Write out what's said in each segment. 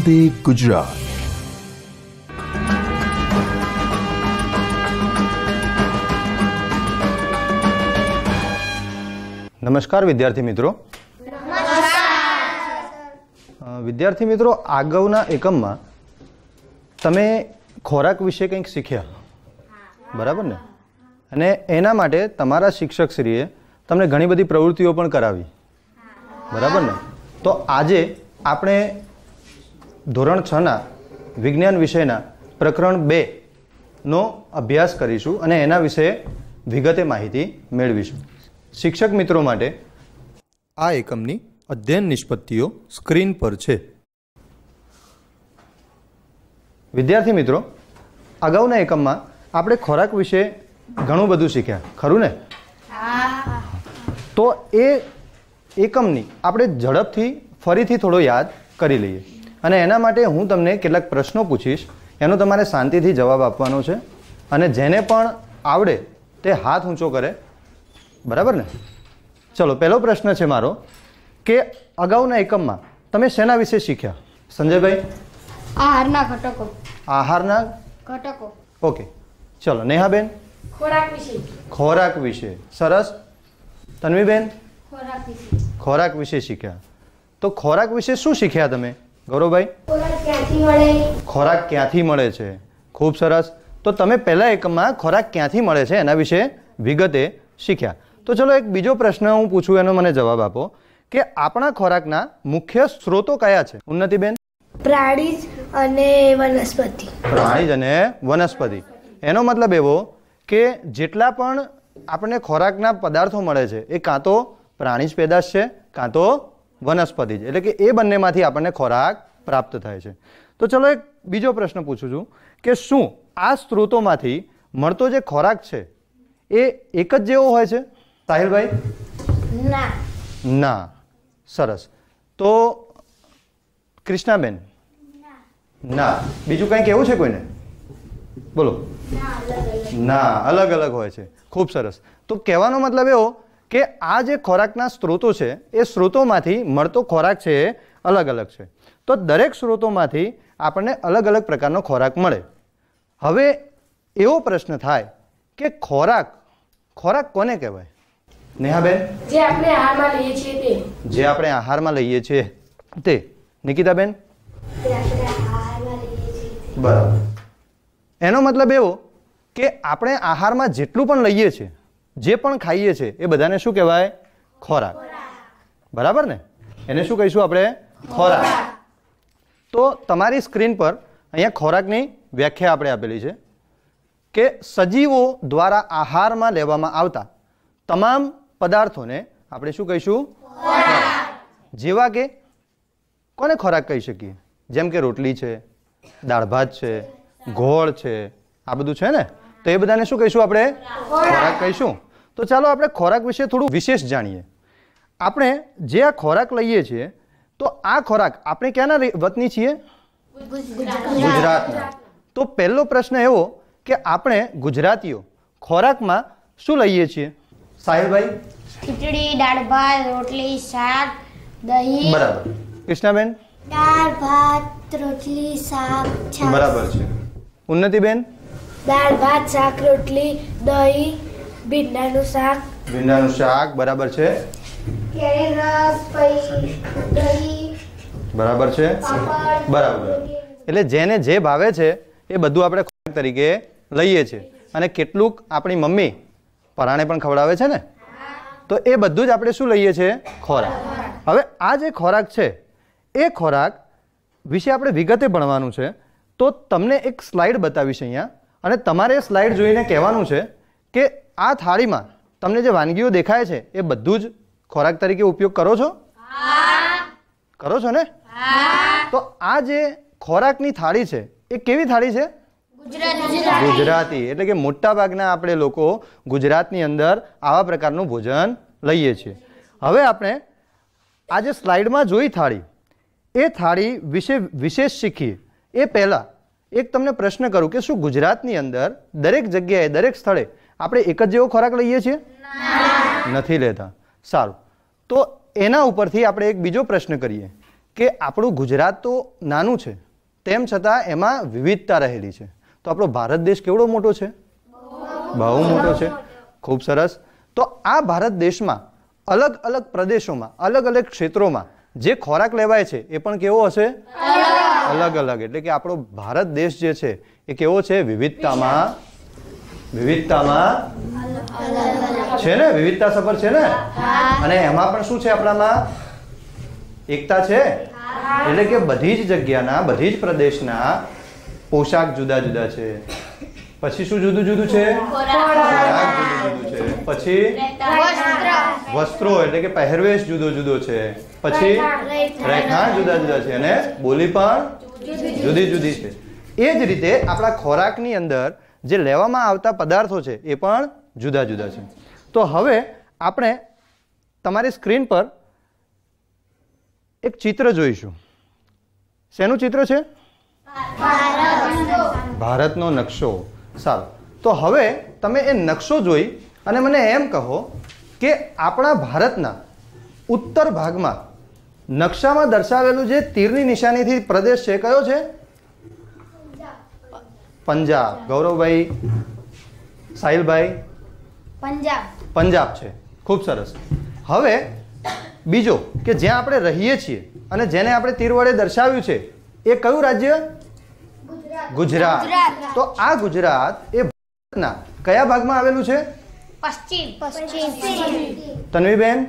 વંદે ગુજરાત નમસ્કાર, વિદ્યાર્થી મિત્રો. વિદ્યાર્થી મિત્રો, આગળના એકમમાં તમે ખોરાક વિશે કંઈક શીખ્યા. બરાબર ને? અને એના માટે તમારા શિક્ષકશ્રીએ તમને ઘણી બધી પ્રવૃત્તિઓ પણ કરાવી. બરાબર ને? તો આજે આપણે ધોરણ છના વિજ્ઞાન વિષયના પ્રકરણ બે નો અભ્યાસ કરીશું અને એના વિશે વિગતે માહિતી મેળવીશું. શિક્ષક મિત્રો માટે આ એકમની અધ્યયન નિષ્પત્તિઓ સ્ક્રીન પર છે. વિદ્યાર્થી મિત્રો અગાઉના એકમમાં આપણે ખોરાક વિશે ઘણું બધું શીખ્યા. ખરું ને? તો એ એકમની આપણે ઝડપથી ફરીથી થોડો યાદ કરી લઈએ. અને એના માટે હું તમને કેટલાક પ્રશ્નો પૂછીશ. એનો તમારે શાંતિથી જવાબ આપવાનો છે. અને જેને પણ આવડે તે હાથ ઊંચો કરે. બરાબર ને? ચલો પહેલો પ્રશ્ન છે મારો કે અગાઉના એકમમાં તમે શેના વિશે શીખ્યા? સંજયભાઈ? આહારના ઘટકો. આહારના ઘટકો. ઓકે. ચલો નેહાબેન? ખોરાક વિશે. ખોરાક વિશે. સરસ. તન્વીબેન? ખોરાક વિશે. ખોરાક વિશે શીખ્યા. તો ખોરાક વિશે શું શીખ્યા તમે? ગૌરવભાઈ ખોરાક ક્યાંથી મળે? ખોરાક ક્યાંથી મળે છે? ખૂબ સરસ. તો તમે પહેલા એકમાં ખોરાક ક્યાંથી મળે છે એના વિશે વિગતે શીખ્યા. તો ચલો એક બીજો પ્રશ્ન હું પૂછું એનો મને જવાબ આપો. કે આપણા ખોરાકના મુખ્ય સ્ત્રોતો કયા છે? ઉન્નતિબેન? પ્રાણી અને વનસ્પતિ. પ્રાણીજ અને વનસ્પતિ. એનો મતલબ એવો કે જેટલા પણ આપણને ખોરાકના પદાર્થો મળે છે એ કાં તો પ્રાણીજ પેદાશ છે કાં તો વનસ્પતિ જ. એટલે કે એ બંનેમાંથી આપણને ખોરાક પ્રાપ્ત થાય છે. તો ચલો એક બીજો પ્રશ્ન પૂછું છું કે શું આ સ્ત્રોતોમાંથી મળતો જે ખોરાક છે એ એક જ જેવો હોય છે? સાહિલભાઈ? ના. ના. સરસ. તો કૃષ્ણાબેન? ના. બીજું કંઈ એવું છે કોઈને? બોલો. ના અલગ અલગ હોય છે. ખૂબ સરસ. તો કહેવાનો મતલબ એવો કે આ જે ખોરાકના સ્ત્રોતો છે એ સ્ત્રોતોમાંથી મળતો ખોરાક છે એ અલગ અલગ છે. તો દરેક સ્ત્રોતોમાંથી આપણને અલગ અલગ પ્રકારનો ખોરાક મળે. હવે એવો પ્રશ્ન થાય કે ખોરાક ખોરાક કોને કહેવાય? નેહાબેન? જે આપણે આહારમાં લઈએ છીએ તે. જે આપણે આહારમાં લઈએ છીએ તે. નિકિતાબેન? બરાબર. એનો મતલબ એવો કે આપણે આહારમાં જેટલું પણ લઈએ છીએ જે પણ ખાઈએ છીએ એ બધાને શું કહેવાય? ખોરાક. બરાબર ને? એને શું કહીશું આપણે? ખોરાક. તો તમારી સ્ક્રીન પર અહીંયા ખોરાકની વ્યાખ્યા આપણે આપેલી છે કે સજીવો દ્વારા આહારમાં લેવામાં આવતા તમામ પદાર્થોને આપણે શું કહીશું? જેવા કે કોને ખોરાક કહી શકીએ? જેમ કે રોટલી છે, દાળ ભાત છે, ગોળ છે, આ બધું છે ને? તો એ બધાને શું કહીશું આપણે? ખોરાક કહીશું. તો ચાલો આપણે ખોરાક વિશે થોડું વિશેષ જાણીએ. આપણે જે આ ખોરાક લઈએ છીએ તો આ ખોરાક આપણે ક્યાંના વતની છીએ? ગુજરાતના. તો પહેલો પ્રશ્ન એવો કે આપણે ગુજરાતીઓ ખોરાકમાં શું લઈએ છીએ? સાહેબભાઈ ખીચડી દાળ ભાત રોટલી શાક દહીં. બરાબર. કૃષ્ણાબેન? દાળ ભાત રોટલી શાક છાશ. બરાબર છે. ઉન્નતિબેન? દાળ ભાત શાક રોટલી દહીં ભીંડાનું શાક. ભીંડાનું શાક બરાબર છે. કેરી રસ પછી બરાબર છે? બરાબર. એટલે જેને જે ભાવે છે એ બધું આપણે ખોરાક તરીકે લઈએ છીએ. અને કેટલુંક આપણી મમ્મી પરાણે પણ ખવડાવે છે ને? તો એ બધું જ આપણે શું લઈએ છીએ? ખોરાક. હવે આ જે ખોરાક છે એ ખોરાક વિશે આપણે વિગતે ભણવાનું છે. તો તમને એક સ્લાઇડ બતાવીશ અહીંયા. અને તમારે એ સ્લાઇડ જોઈને કહેવાનું છે કે આ થાળીમાં તમને જે વાનગીઓ દેખાય છે એ બધું જ ખોરાક તરીકે ઉપયોગ કરો છો? કરો છો ને? તો આ જે ખોરાકની થાળી છે એ કેવી થાળી છે? ગુજરાતી. એટલે કે મોટા ભાગના આપણે લોકો ગુજરાતની અંદર આવા પ્રકારનું ભોજન લઈએ છીએ. હવે આપણે આ જે સ્લાઇડમાં જોઈ થાળી એ થાળી વિશે વિશેષ શીખીએ. એ પહેલાં એક તમને પ્રશ્ન કરું કે શું ગુજરાતની અંદર દરેક જગ્યાએ દરેક સ્થળે આપણે એક જ જેવો ખોરાક લઈએ છીએ? નથી લેતા. સારું. તો એના ઉપરથી આપણે એક બીજો પ્રશ્ન કરીએ. કે આપણું ગુજરાત તો નાનું છે, તેમ છતાં એમાં વિવિધતા રહેલી છે. તો આપણો ભારત દેશ કેવડો મોટો છે? બહુ મોટો છે. ખૂબ સરસ. તો આ ભારત દેશમાં અલગ અલગ પ્રદેશોમાં, અલગ અલગ ક્ષેત્રોમાં જે ખોરાક લેવાય છે, એ પણ કેવો હશે? અલગ અલગ. એટલે કે આપણો ભારત દેશ જે છે, એ કેવો છે? વિવિધતામાં વિવિધતામાં છે ને? વિવિધતા સફર છે ને? અને એમાં પણ શું છે આપણામાં? એકતા છે? એટલે કે બધી જ જગ્યાના બધી જ પ્રદેશના પોશાક જુદા જુદા છે. પછી શું જુદું જુદું છે? ખોરાક જુદું જુદું છે પછી? વસ્ત્રો. એટલે કે પહેરવેશ જુદો જુદો છે. પછી? રહેઠાણ જુદા જુદા છે. અને બોલી પણ જુદી જુદી છે. એ જ રીતે આપણા ખોરાકની અંદર જે લેવામાં આવતા પદાર્થો છે એ પણ જુદા જુદા છે. તો હવે આપણે તમારી સ્ક્રીન પર એક ચિત્ર જોઈશું. શેનું ચિત્ર છે? ભારતનો નકશો. સારું. તો હવે તમે એ નકશો જોઈ અને મને એમ કહો કે આપણા ભારતના ઉત્તર ભાગમાં નકશામાં દર્શાવેલું જે તીરની નિશાનીથી પ્રદેશ છે કયો છે? પંજાબ. ગૌરવભાઈ સાહિલભાઈ? પંજાબ. પંજાબ છે. ખૂબ સરસ. હવે બીજો કે જ્યાં આપણે રહીએ છીએ અને જેને આપણે તીર વડે દર્શાવ્યું છે એ કયું રાજ્ય? ગુજરાત. તો આ ગુજરાત એ ભારતના કયા ભાગમાં આવેલું છે? પશ્ચિમ. પશ્ચિમ. તન્વીબેન?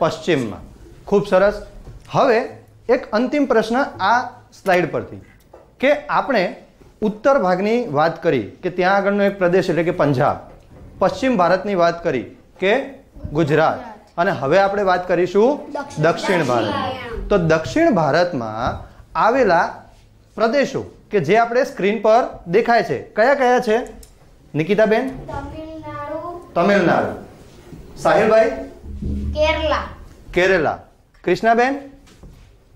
પશ્ચિમમાં. ખૂબ સરસ. હવે એક અંતિમ પ્રશ્ન આ સ્લાઇડ પરથી કે આપણે ઉત્તર ભાગની વાત કરી કે ત્યાં આગળનો એક પ્રદેશ એટલે કે પંજાબ પશ્ચિમ ભારતની વાત કરી કે ગુજરાત. અને હવે આપણે વાત કરીશું દક્ષિણ ભારત. તો દક્ષિણ ભારતમાં આવેલા પ્રદેશો કે જે આપણે સ્ક્રીન પર દેખાય છે કયા કયા છે? નિકિતાબેન? તમિલનાડુ. તમિલનાડુ. સાહિલભાઈ? કેરલા. કેરલા. કૃષ્ણાબેન?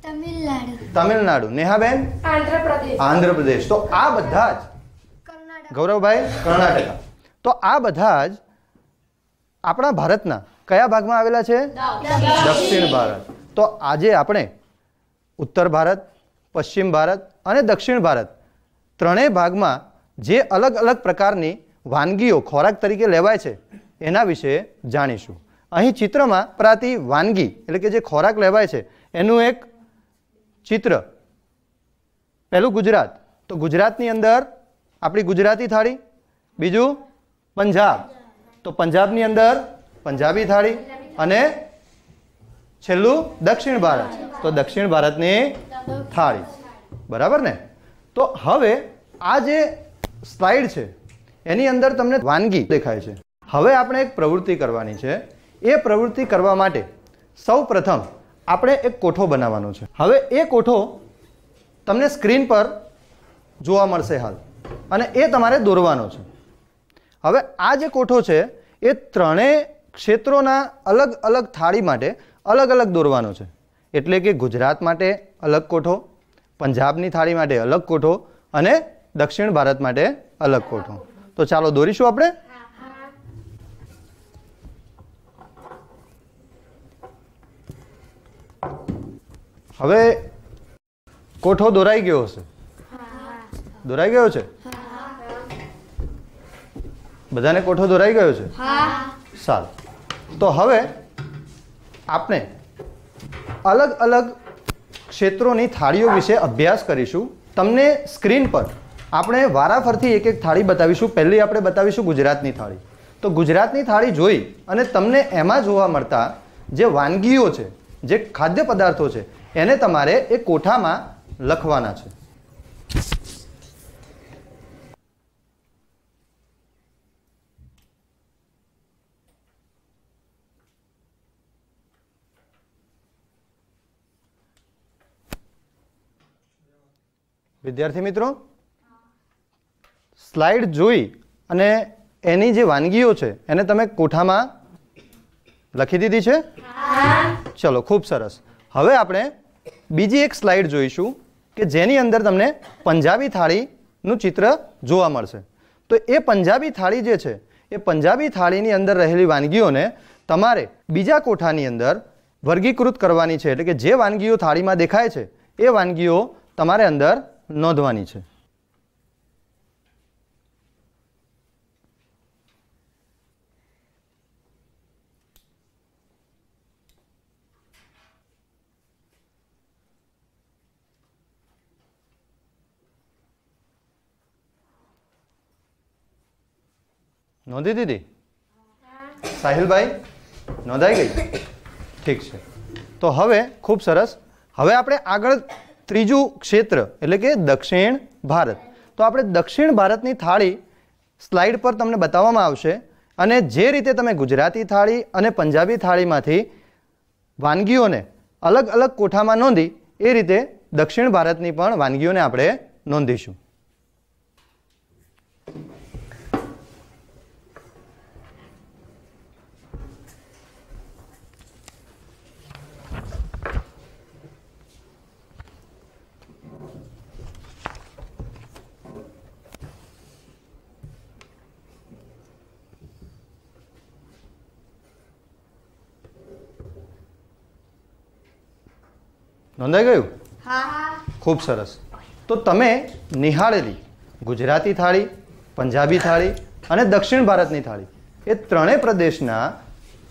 તમિલનાડુ. તમિલનાડુ. નેહાબેન? આંધ્રપ્રદેશ. આંધ્રપ્રદેશ. તો આ બધા જ ગૌરવભાઈ કર્ણાટક. તો આ બધા જ આપણા ભારતના કયા ભાગમાં આવેલા છે? દક્ષિણ ભારત. તો આજે આપણે ઉત્તર ભારત, પશ્ચિમ ભારત અને દક્ષિણ ભારત ત્રણેય ભાગમાં જે અલગ અલગ પ્રકારની વાનગીઓ ખોરાક તરીકે લેવાય છે, એના વિશે જાણીશું. અહીં ચિત્રમાં પ્રાતી વાનગી એટલે કે જે ખોરાક લેવાય છે, એનું એક ચિત્ર. પહેલું ગુજરાત. તો ગુજરાતની અંદર આપણી ગુજરાતી થાળી, બીજું પંજાબ. તો પંજાબની અંદર પંજાબી થાળી અને છેલ્લું દક્ષિણ ભારત. તો દક્ષિણ ભારતની થાળી. બરાબર ને? તો હવે આ જે સ્લાઇડ છે, એની અંદર તમને વાનગી દેખાય છે. હવે આપણે એક પ્રવૃત્તિ કરવાની છે. એ પ્રવૃત્તિ કરવા માટે સૌ પ્રથમ આપણે એક કોઠો બનાવવાનો છે. હવે એ કોઠો તમને સ્ક્રીન પર જોવા મળશે હાલ. અને એ તમારે દોરવાનો છે. હવે આ જે કોઠો છે, એ ત્રણેય ક્ષેત્રોના અલગ અલગ થાળી માટે અલગ અલગ દોરવાનો છે. એટલે કે ગુજરાત માટે અલગ કોઠો પંજાબની થાળી માટે અલગ કોઠો અને દક્ષિણ ભારત માટે અલગ કોઠો. તો ચાલો દોરીશું આપણે? હવે કોઠો દોરાઈ ગયો હશે. દોરાઈ ગયો છે? બધાને કોઠો દોરાઈ ગયો છે? સારું. તો હવે આપણે અલગ અલગ ક્ષેત્રોની થાળીઓ વિશે અભ્યાસ કરીશું. તમને સ્ક્રીન પર આપણે વારાફરથી એક એક થાળી બતાવીશું. પહેલી આપણે બતાવીશું ગુજરાતની થાળી. તો ગુજરાતની થાળી જોઈ અને તમને એમાં જોવા મળતા જે વાનગીઓ છે, જે ખાદ્ય પદાર્થો છે, એને તમારે એ કોઠામાં લખવાના છે. વિદ્યાર્થી મિત્રો, સ્લાઇડ જોઈ અને એની જે વાનગીઓ છે, એને તમે કોઠામાં લખી દીધી છે? ચલો, ખૂબ સરસ. હવે આપણે બીજી એક સ્લાઇડ જોઈશું કે જેની અંદર તમને પંજાબી થાળીનું ચિત્ર જોવા મળશે. તો એ પંજાબી થાળી જે છે, એ પંજાબી થાળીની અંદર રહેલી વાનગીઓને તમારે બીજા કોઠાની અંદર વર્ગીકૃત કરવાની છે. એટલે કે જે વાનગીઓ થાળીમાં દેખાય છે, એ વાનગીઓ તમારે અંદર નોંધવાની છે. નોંધી દીધી? સાહિલભાઈ, નોંધાઈ ગઈ? ઠીક છે. તો હવે ખૂબ સરસ. હવે આપણે આગળ ત્રીજું ક્ષેત્ર, એટલે કે દક્ષિણ ભારત. તો આપણે દક્ષિણ ભારતની થાળી સ્લાઇડ પર તમને બતાવવામાં આવશે અને જે રીતે તમે ગુજરાતી થાળી અને પંજાબી થાળીમાંથી વાનગીઓને અલગ અલગ કોઠામાં નોંધી, એ રીતે દક્ષિણ ભારતની પણ વાનગીઓને આપણે નોંધીશું. નોંધાઈ ગયું? ખૂબ સરસ. તો તમે નિહાળેલી ગુજરાતી થાળી પંજાબી થાળી અને દક્ષિણ ભારતની થાળી એ ત્રણેય પ્રદેશના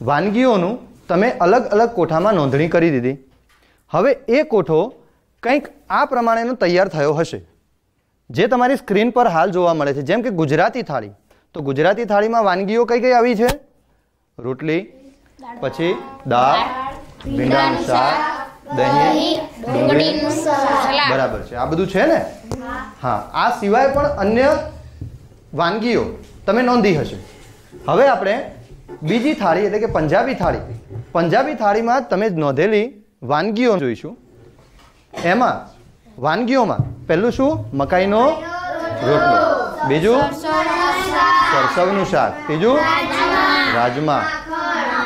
વાનગીઓનું તમે અલગ અલગ કોઠામાં નોંધણી કરી દીધી. હવે એ કોઠો કંઈક આ પ્રમાણેનો તૈયાર થયો હશે. જે તમારી સ્ક્રીન પર હાલ જોવા મળે છે જેમ કે ગુજરાતી થાળી. તો ગુજરાતી થાળીમાં વાનગીઓ કઈ કઈ આવી છે? રોટલી પછી દાળ ભીંડાનું શાક દહીં ડુંગળી બરાબર છે. આ બધું છે ને? હા. આ સિવાય પણ અન્ય વાનગીઓ તમે નોંધી હશે. હવે આપણે બીજી થાળી એટલે કે પંજાબી થાળી. પંજાબી થાળીમાં તમે નોંધેલી વાનગીઓ જોઈશું. એમાં વાનગીઓમાં પહેલું શું? મકાઈનો રોટલો. બીજું? સરસવનું શાક. ત્રીજું? રાજમા.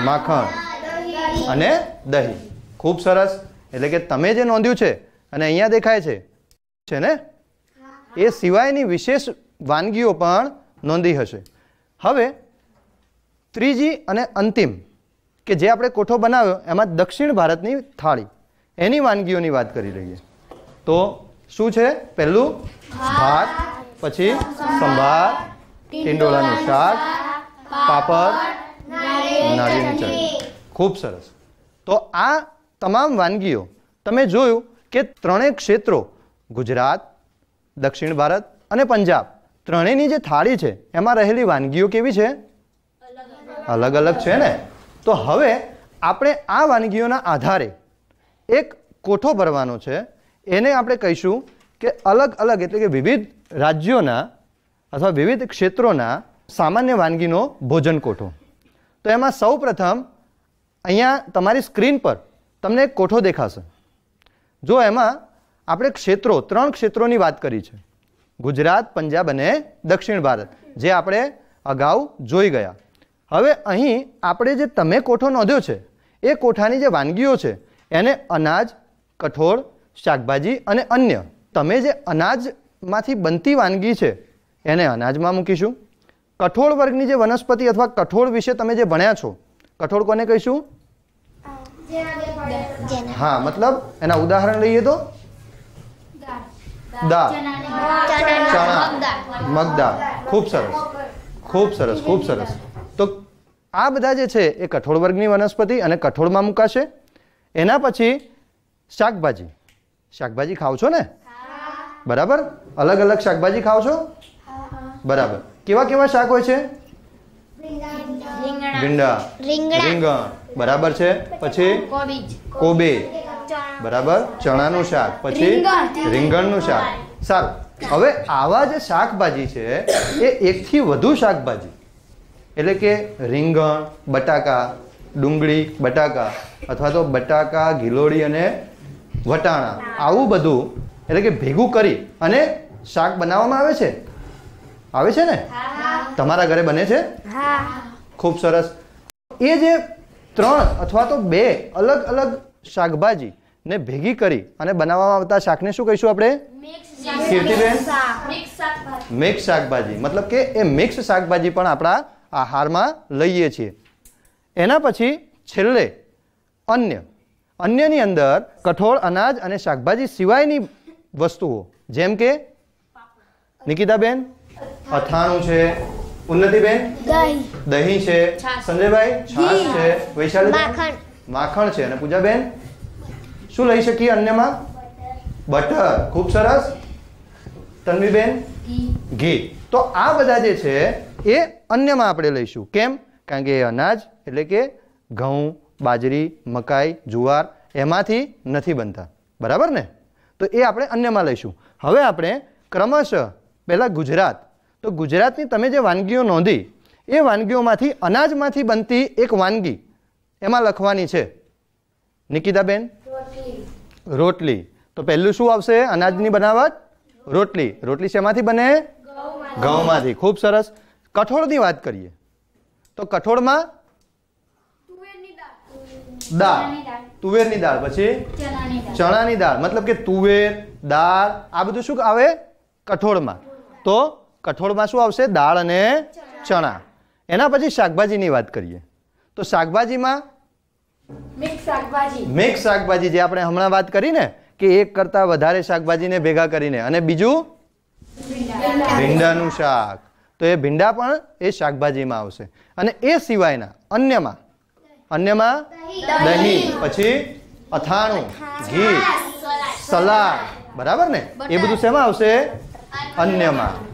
માખણ અને દહીં. ખૂબ સરસ. એટલે કે તમે જે નોંધ્યું છે અને અહીંયા દેખાય છે છે ને? એ સિવાયની વિશેષ વાનગીઓ પણ નોંધી હશે. હવે ત્રીજી અને અંતિમ, કે જે આપણે કોઠો બનાવ્યો, એમાં દક્ષિણ ભારતની થાળી. એની વાનગીઓની વાત કરી લઈએ. તો શું છે પહેલું? ભાત, પછી સંભાર, ટીંડોળાનું શાક, પાપડ નાળિયેરની ચટણી ખૂબ સરસ. તો આ તમામ વાનગીઓ તમે જોયું કે ત્રણેય ક્ષેત્રો ગુજરાત દક્ષિણ ભારત અને પંજાબ ત્રણેયની જે થાળી છે એમાં રહેલી વાનગીઓ કેવી છે? અલગ અલગ છે ને? તો હવે આપણે આ વાનગીઓના આધારે એક કોઠો ભરવાનો છે. એને આપણે કહીશું કે અલગ અલગ એટલે કે વિવિધ રાજ્યોના અથવા વિવિધ ક્ષેત્રોના સામાન્ય વાનગીનો ભોજન કોઠો. તો એમાં સૌ પ્રથમ અહીંયા તમારી સ્ક્રીન પર તમને એક કોઠો દેખાશે. જો એમાં આપણે ક્ષેત્રો, ત્રણ ક્ષેત્રોની વાત કરી છે. ગુજરાત, પંજાબ અને દક્ષિણ ભારત, જે આપણે અગાઉ જોઈ ગયા. હવે અહીં આપણે જે તમે કોઠો નોંધ્યો છે, એ કોઠાની જે વાનગીઓ છે, એને અનાજ, કઠોળ, શાકભાજી અને અન્ય, તમે જે અનાજમાંથી બનતી વાનગી છે, એને અનાજમાં મૂકીશું. કઠોળ વર્ગની જે વનસ્પતિ અથવા કઠોળ વિશે તમે જે ભણ્યા છો કઠોળ કોને કહીશું? હા મતલબ એના ઉદાહરણ લઈએ તો? દાળ. ચણા. મગદાળ. ખૂબ સરસ. ખૂબ સરસ ખૂબ સરસ. તો આ બધા જે છે એ કઠોળ વર્ગની વનસ્પતિ અને કઠોળમાં મુકાશે. એના પછી શાકભાજી. શાકભાજી ખાવ છો ને? બરાબર? અલગ અલગ શાકભાજી ખાવ છો? બરાબર. કેવા કેવા શાક હોય છે? ભીંડા રીંગણ. બરાબર છે? પછી? કોબી બરાબર? ચણાનું શાક. પછી? રીંગણનું શાક. સારું. હવે આવા જે શાકભાજી છે એ એકથી વધુ શાકભાજી. એટલે કે રીંગણ બટાકા ડુંગળી બટાકા અથવા તો બટાકા ગિલોડી અને વટાણા. આવું બધું એટલે કે ભેગું કરી અને શાક બનાવવામાં આવે છે. આવે છે ને? તમારા ઘરે બને છે? ખૂબ સરસ. એ જે ત્રણ અથવા તો બે અલગ અલગ શાકભાજી ને ભેગી કરી અને બનાવવામાં આવતા શાકને શું કહીશું આપણે? કીર્તિબેન? મિક્સ શાકભાજી. મતલબ કે એ મિક્સ શાકભાજી પણ આપણા આહારમાં લઈએ છીએ. એના પછી છેલ્લે અન્ય. અન્યની અંદર કઠોળ અનાજ અને શાકભાજી સિવાયની વસ્તુઓ. જેમ કે? નિકિતાબેન? અથાણું છે ઉન્નતિબેન દહીં. દહીં છે. સંજયભાઈ છાશ છે. વૈશાલી માખણ. માખણ છે. અને પૂજાબેન શું લઈ શકીએ અન્યમાં? બટર. ખૂબ સરસ. તન્વીબેન ઘી. તો આ બધા જે છે એ અન્યમાં આપણે લઈશું. કેમ? કારણ કે એ અનાજ એટલે કે ઘઉં બાજરી મકાઈ જુવાર એમાંથી નથી બનતા. બરાબર ને? તો એ આપણે અન્યમાં લઈશું. હવે આપણે ક્રમશઃ પહેલાં ગુજરાત તો ગુજરાતની તમે જે વાનગીઓ નોંધી એ વાનગીઓમાંથી અનાજમાંથી બનતી એક વાનગી એમાં લખવાની છે. નિકિતાબેન? રોટલી. તો પહેલું શું આવશે? અનાજની બનાવટ? રોટલી. રોટલી શેમાંથી બને? ઘઉંમાંથી. ખૂબ સરસ. કઠોળની વાત કરીએ. તો કઠોળમાં? દાળ. તુવેરની દાળ. પછી? ચણાની દાળ. મતલબ કે તુવેર દાળ આ બધું શું આવે? કઠોળમાં. તો કઠોળમાં શું આવશે? દાળ અને ચણા. એના પછી શાકભાજીની વાત કરીએ. તો શાકભાજીમાં મિક્સ શાકભાજી. જે આપણે હમણાં વાત કરી ને કે એક કરતાં વધારે શાકભાજીને ભેગા કરીને. અને બીજું? ભીંડાનું શાક. તો એ ભીંડા પણ એ શાકભાજીમાં આવશે. અને એ સિવાયના અન્યમાં? અન્યમાં? દહીં. પછી અથાણું ઘી સલાડ. બરાબર ને? એ બધું શેમાં આવશે? અન્યમાં.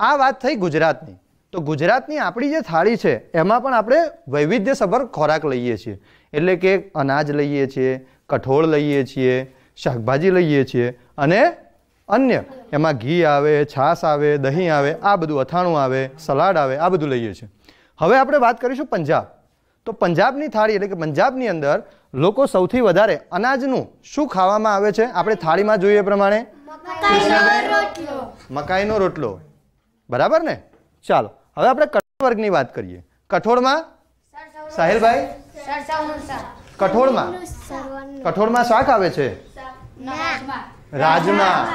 આ વાત થઈ ગુજરાતની. તો ગુજરાતની આપણી જે થાળી છે એમાં પણ આપણે વૈવિધ્યસભર ખોરાક લઈએ છીએ. એટલે કે અનાજ લઈએ છીએ કઠોળ લઈએ છીએ શાકભાજી લઈએ છીએ અને અન્ય. એમાં ઘી આવે છાશ આવે દહીં આવે આ બધું અથાણું આવે સલાડ આવે આ બધું લઈએ છીએ. હવે આપણે વાત કરીશું પંજાબ. તો પંજાબની થાળી એટલે કે પંજાબની અંદર લોકો સૌથી વધારે અનાજનું શું ખાવામાં આવે છે? આપણે થાળીમાં જોઈએ પ્રમાણે. મકાઈનો રોટલો. બરાબર ને? ચાલો હવે આપણે કઠોળ વર્ગની વાત કરીએ. કઠોળમાં? સાહેલભાઈ? કઠોળમાં? કઠોળમાં શાક આવે છે? રાજમા.